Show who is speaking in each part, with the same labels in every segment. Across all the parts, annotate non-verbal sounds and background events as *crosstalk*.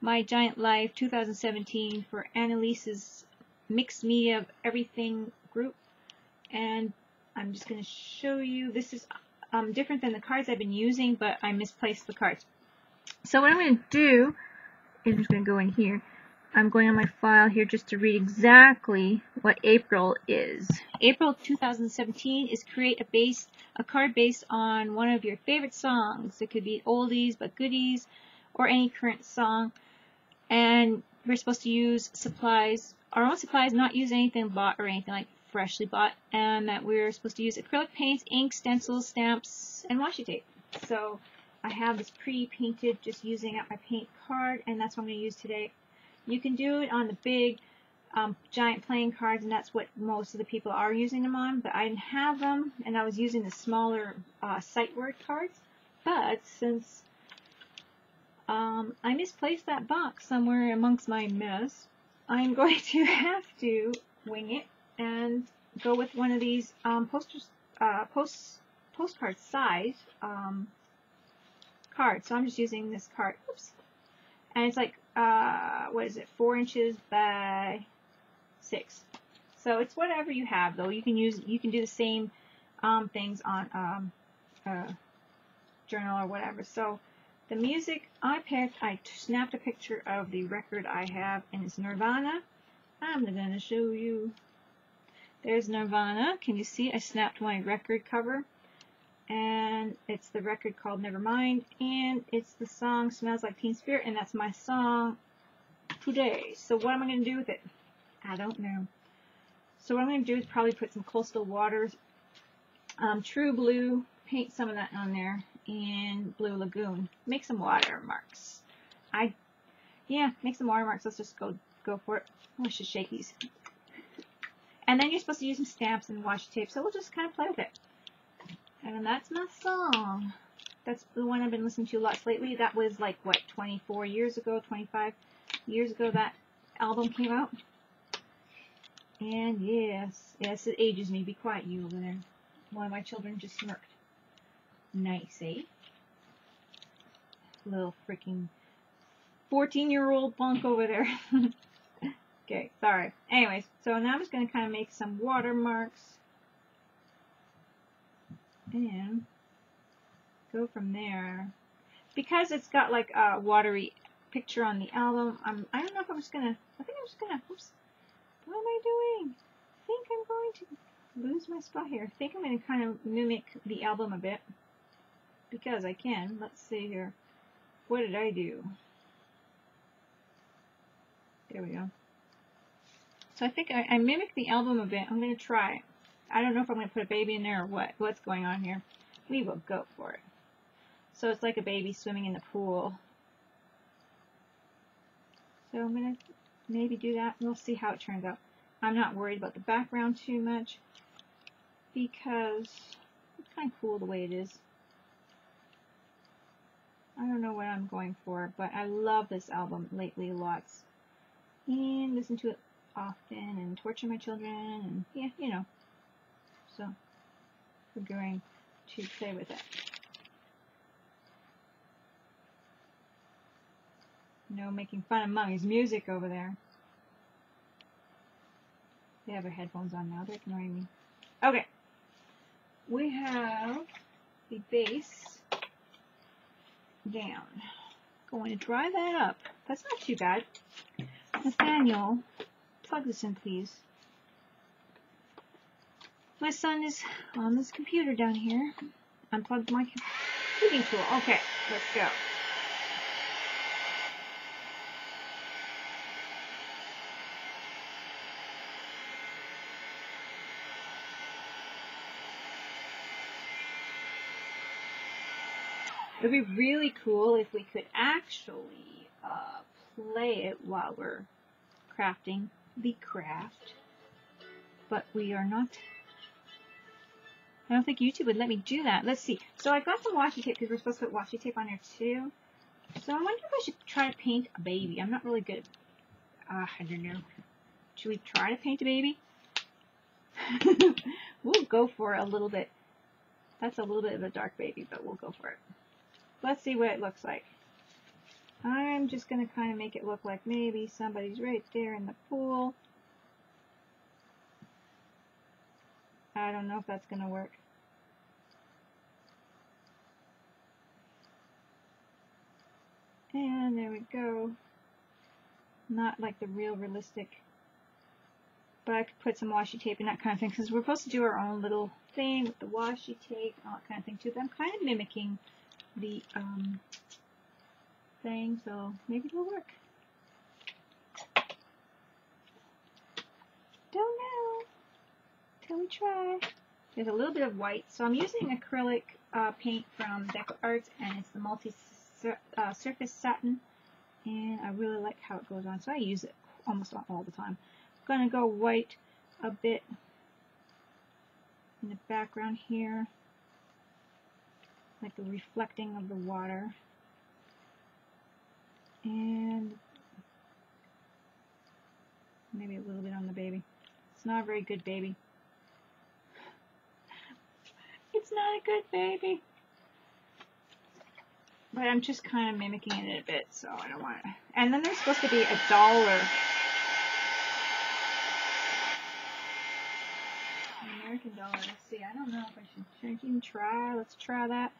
Speaker 1: My Giant Life 2017 for Anneliese's mixed media of everything group. And I'm just going to show you. This is um, different than the cards I've been using, but I misplaced the cards. So what I'm going to do is I'm just going to go in here. I'm going on my file here just to read exactly what April is. April 2017 is create a base, a card based on one of your favorite songs. It could be oldies but goodies or any current song. And we're supposed to use supplies, our own supplies, not use anything bought or anything like freshly bought. And that we're supposed to use acrylic paints, ink, stencils, stamps, and washi tape. So I have this pre-painted just using up my paint card and that's what I'm going to use today. You can do it on the big um, giant playing cards, and that's what most of the people are using them on, but I didn't have them, and I was using the smaller uh, sight word cards. But since um, I misplaced that box somewhere amongst my mess, I'm *laughs* going to have to wing it and go with one of these um, posters, uh, post, postcard size um, cards. So I'm just using this card. Oops. And it's like uh, what is it, four inches by six. So it's whatever you have though. You can use, you can do the same um, things on um, a journal or whatever. So the music I picked, I snapped a picture of the record I have and it's Nirvana. I'm going to show you. There's Nirvana. Can you see? I snapped my record cover and it's the record called Nevermind, and it's the song Smells Like Teen Spirit, and that's my song today. So what am I going to do with it? I don't know. So what I'm going to do is probably put some Coastal Waters, um, True Blue, paint some of that on there, and Blue Lagoon. Make some watermarks. I, yeah, make some watermarks. Let's just go go for it. Oh, I should shake these. And then you're supposed to use some stamps and washi tape, so we'll just kind of play with it. And that's my song. That's the one I've been listening to lots lately. That was like, what, 24 years ago, 25 years ago that album came out. And yes, yes, it ages me. Be quiet, you over there. One of my children just smirked. Nice, eh? Little freaking 14 year old bunk over there. *laughs* okay, sorry. Anyways, so now I'm just going to kind of make some watermarks and go from there. Because it's got like a watery picture on the album, I'm, I don't know if I'm just gonna, I think I'm just gonna, oops, what am I doing? I think I'm going to lose my spot here. I think I'm going to kind of mimic the album a bit. Because I can. Let's see here. What did I do? There we go. So I think I, I mimicked the album a bit. I'm going to try. I don't know if I'm going to put a baby in there or what. What's going on here? We will go for it. So it's like a baby swimming in the pool. So I'm going to maybe do that. We'll see how it turns out. I'm not worried about the background too much because it's kind of cool the way it is. I don't know what I'm going for, but I love this album lately lots. And listen to it often and torture my children and yeah, you know. So we're going to play with it. No making fun of mommy's music over there. They have their headphones on now. They're ignoring me. Okay. We have the base down. Going to dry that up. That's not too bad. Nathaniel, plug this in, please. My son is on this computer down here. Unplugged my computing tool. Okay, let's go. It would be really cool if we could actually uh, play it while we're crafting the craft. But we are not I don't think YouTube would let me do that. Let's see. So I got some washi tape because we're supposed to put washi tape on there too. So I wonder if I should try to paint a baby. I'm not really good. Uh, I don't know. Should we try to paint a baby? *laughs* we'll go for a little bit. That's a little bit of a dark baby, but we'll go for it. Let's see what it looks like. I'm just going to kind of make it look like maybe somebody's right there in the pool. I don't know if that's going to work. And there we go. Not like the real realistic. But I could put some washi tape and that kind of thing because we're supposed to do our own little thing with the washi tape and all that kind of thing too. But I'm kind of mimicking the um, thing, so maybe it'll work. Don't know till we try. There's a little bit of white, so I'm using acrylic uh, paint from Deco Arts, and it's the multi uh, surface satin, and I really like how it goes on, so I use it almost all the time. I'm going to go white a bit in the background here, like the reflecting of the water. And maybe a little bit on the baby. It's not a very good baby. It's not a good baby. But I'm just kind of mimicking it a bit, so I don't want to. And then there's supposed to be a dollar. American dollar. Let's see. I don't know if I should, should I even try. Let's try that.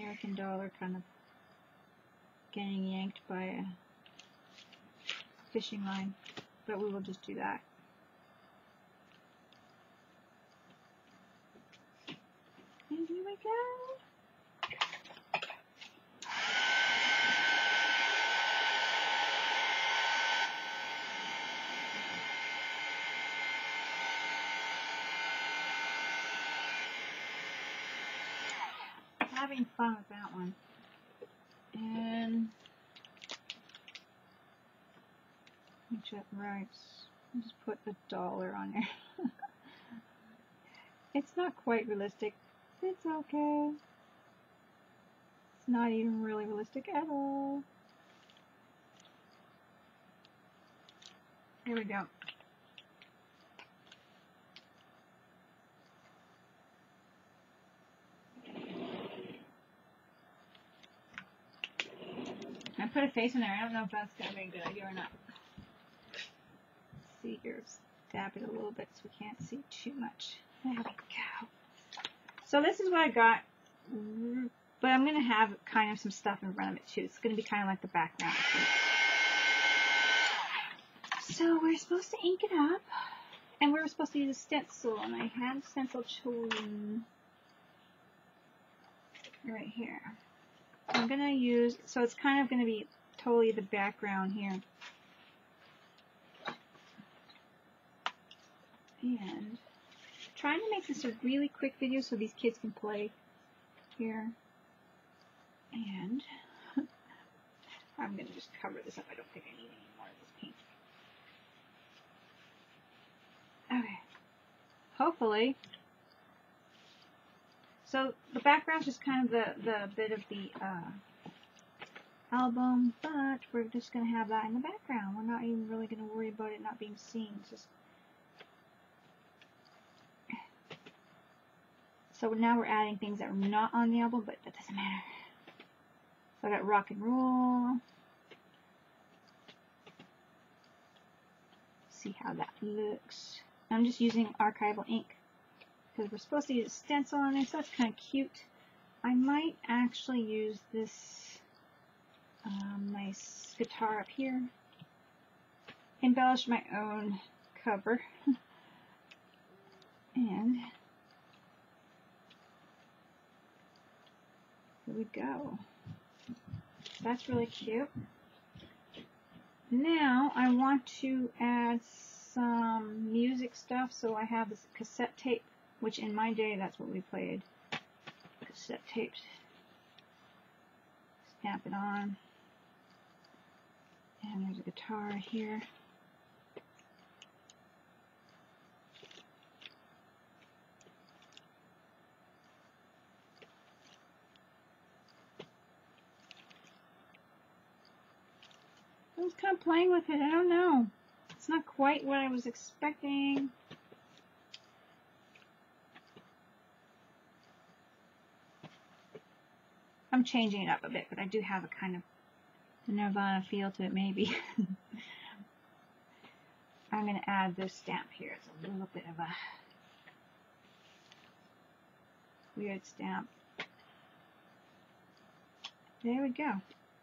Speaker 1: American dollar kind of getting yanked by a fishing line. But we will just do that. And here we go. Having fun with that one. And check right. Just put a dollar on there. *laughs* it's not quite realistic. It's okay. It's not even really realistic at all. Here we go. I put a face in there. I don't know if that's to be a good idea or not. See here. Stab it a little bit so we can't see too much. There we go. So this is what I got, but I'm going to have kind of some stuff in front of it too. It's going to be kind of like the background. So we're supposed to ink it up, and we are supposed to use a stencil, and I have stencil chosen right here. I'm going to use, so it's kind of going to be totally the background here. And trying to make this a really quick video so these kids can play here. And *laughs* I'm going to just cover this up. I don't think I need any more of this paint. Okay. Hopefully. So the background's just kind of the, the bit of the uh, album, but we're just going to have that in the background. We're not even really going to worry about it not being seen. Just So now we're adding things that are not on the album, but that doesn't matter. So I got rock and roll. See how that looks. I'm just using archival ink because we're supposed to use a stencil on there, so that's kind of cute. I might actually use this um, nice guitar up here. Embellish my own cover. *laughs* and Here we go. That's really cute. Now I want to add some music stuff. So I have this cassette tape, which in my day that's what we played. Cassette tapes. Snap it on. And there's a guitar here. I was kind of playing with it. I don't know. It's not quite what I was expecting. I'm changing it up a bit, but I do have a kind of Nirvana feel to it, maybe. *laughs* I'm going to add this stamp here. It's a little bit of a weird stamp. There we go.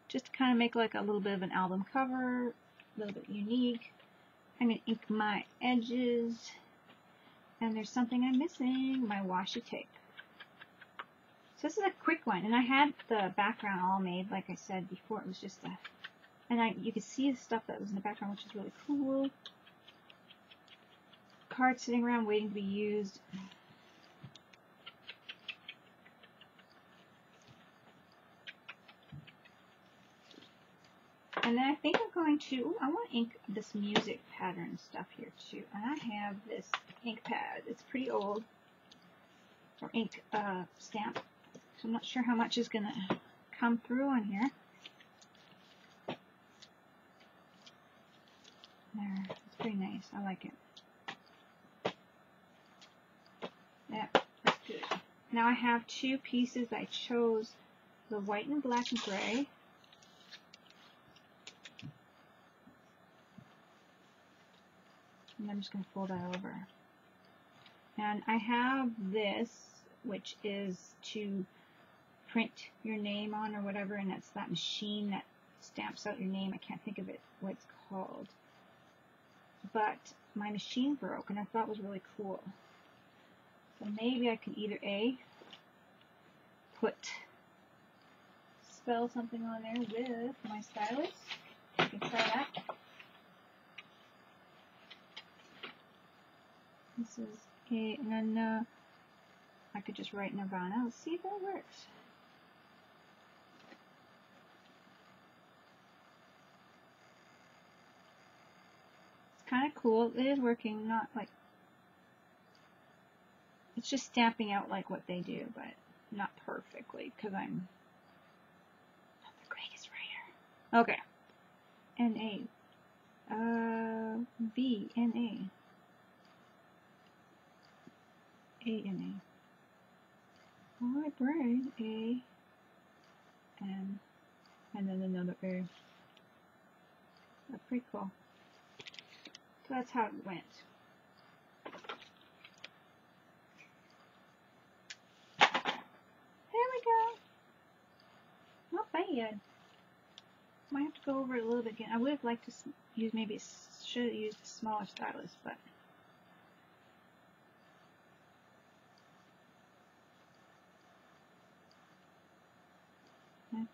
Speaker 1: Just to kind of make like a little bit of an album cover, a little bit unique. I'm going to ink my edges. And there's something I'm missing, my washi tape. So this is a quick one, and I had the background all made, like I said before. It was just a, and I you could see the stuff that was in the background, which is really cool. Cards sitting around waiting to be used. And then I think I'm going to, ooh, I want to ink this music pattern stuff here too. And I have this ink pad. It's pretty old, or ink uh, stamp. So I'm not sure how much is going to come through on here. There, it's pretty nice. I like it. Yeah, that's good. Now I have two pieces. I chose the white and black and gray. and I'm just going to fold that over. And I have this, which is to print your name on or whatever, and it's that machine that stamps out your name. I can't think of it, what it's called. But my machine broke, and I thought it was really cool. So maybe I can either A, put, spell something on there with my stylus. I can try that. This is a, and then uh, I could just write Nirvana. Let's see if that works. Kind of cool. It is working, not like, it's just stamping out like what they do, but not perfectly because I'm not the greatest writer. Okay. N-A. Uh, B, N-A. A and A. Brain, A, and, and then another A. That's pretty cool. So that's how it went. There we go. Not bad. Might have to go over it a little bit again. I would have liked to use maybe, should have used a smaller stylus, but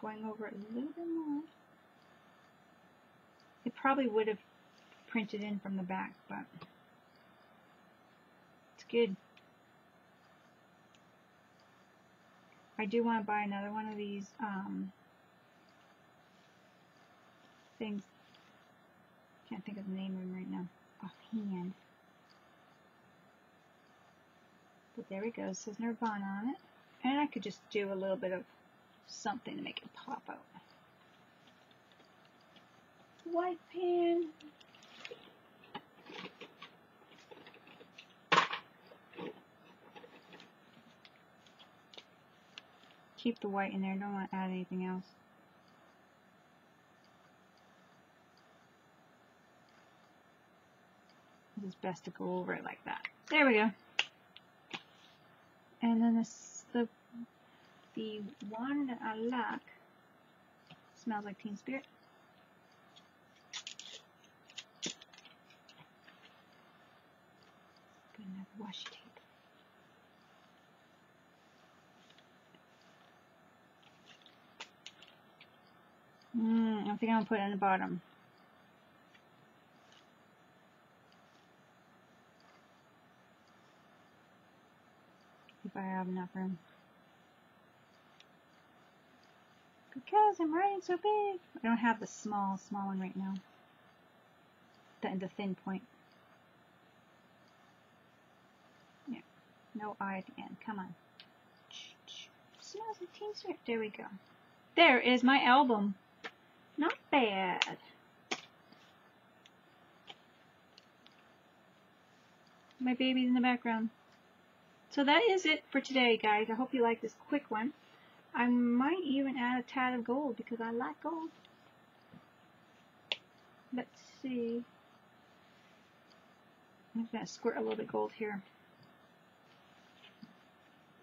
Speaker 1: going over it a little bit more. It probably would have printed in from the back, but it's good. I do want to buy another one of these um, things. Can't think of the name of them right now offhand. But there we go. It says Nirvana on it. And I could just do a little bit of something to make it pop out. White pen. Keep the white in there, don't want to add anything else. Is best to go over it like that. There we go. And then this, the the one that I like smells like Teen Spirit. Good enough washi tape. Mm, I think I'm gonna put it in the bottom. If I have enough room. because I'm writing so big. I don't have the small, small one right now. The, the thin point. Yeah, no I at the end. Come on. Smells like teen. There we go. There is my album. Not bad. My baby's in the background. So that is it for today, guys. I hope you like this quick one. I might even add a tad of gold because I like gold. Let's see. I'm going to squirt a little bit gold here.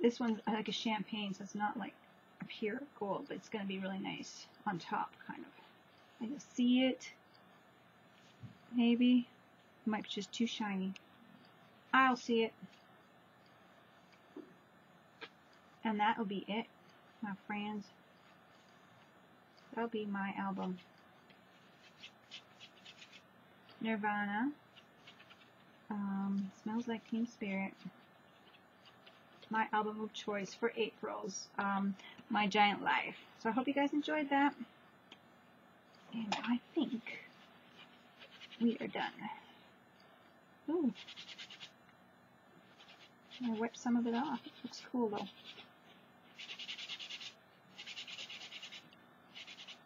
Speaker 1: This one's uh, like a champagne, so it's not like pure gold, but it's going to be really nice on top, kind of. And you'll see it. Maybe. It might be just too shiny. I'll see it. And that'll be it, my friends. That'll be my album. Nirvana. Um, smells like Teen Spirit. My album of choice for April's um, My Giant Life. So I hope you guys enjoyed that. And I think we are done. Ooh. I wiped some of it off. It looks cool though.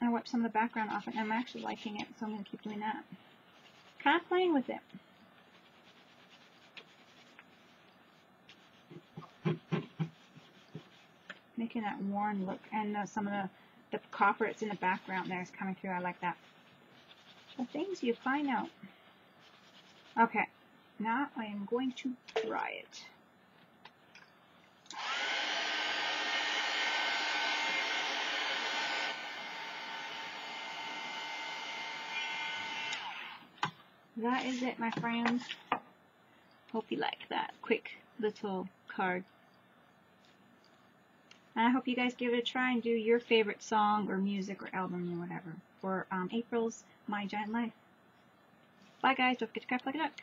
Speaker 1: I wiped some of the background off and I'm actually liking it, so I'm going to keep doing that. Kind of playing with it. Making that worn look, and uh, some of the, the copper that's in the background there is coming through. I like that. The things you find out. Okay, now I am going to dry it. that is it, my friends. Hope you like that quick little card. And I hope you guys give it a try and do your favorite song or music or album or whatever for um, April's My Giant Life. Bye guys, don't forget to craft like a duck.